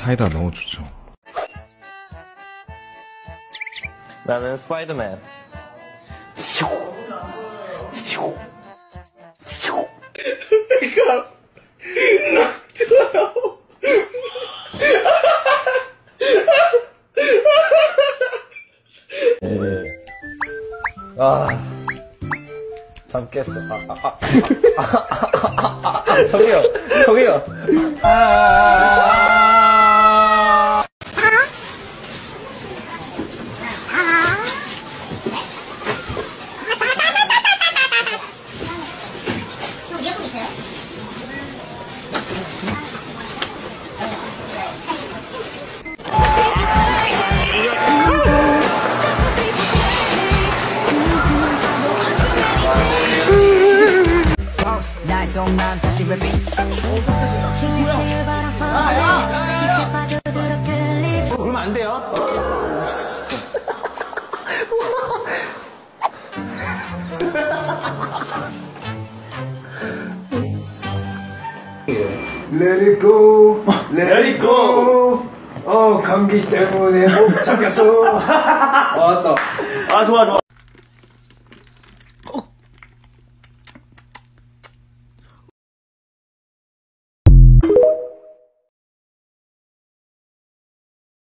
사이다 너무 좋죠. 나는 스파이더맨. 아, 잠 깼어. 아, 아, 아, 아, 아, 아, 아, 아, 저기요, 저기요. 아, 속난 다시 repeat 그러면 안 돼요. Let it go, let, it go. 어 감기 때문에 못 참겠어. 왔다. 아, 좋아, 좋아.